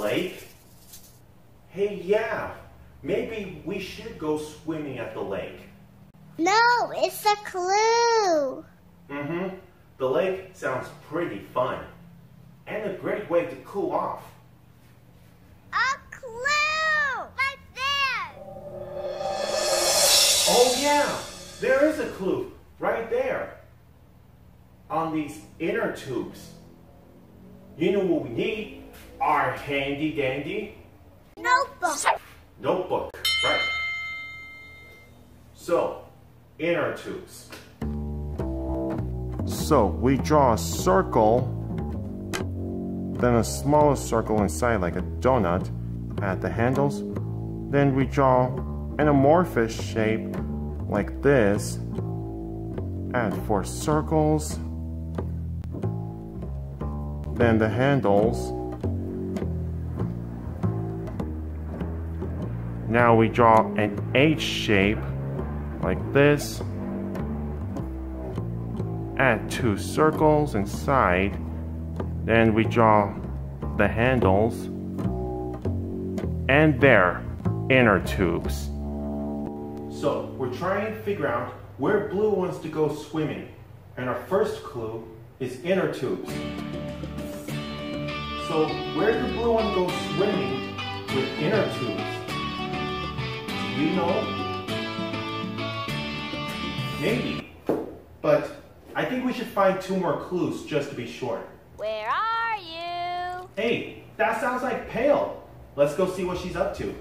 lake? Hey, yeah, maybe we should go swimming at the lake. No, it's a clue. Mm-hmm. The lake sounds pretty fun. And a great way to cool off. A clue! Right there! Oh yeah, there is a clue right there. On these inner tubes. You know what we need? Our handy dandy Notebook. notebook, right? So, inner tubes. So we draw a circle, then a smaller circle inside like a donut at the handles. Then we draw an amorphous shape like this. Add four circles. Then the handles. Now we draw an H shape like this add two circles inside. Then we draw the handles and their inner tubes. So, we're trying to figure out where Blue wants to go swimming. And our first clue is inner tubes. So, where does Blue want to go swimming with inner tubes? Do you know? Maybe. But I think we should find two more clues just to be sure. Where are you? Hey, that sounds like Pail. Let's go see what she's up to.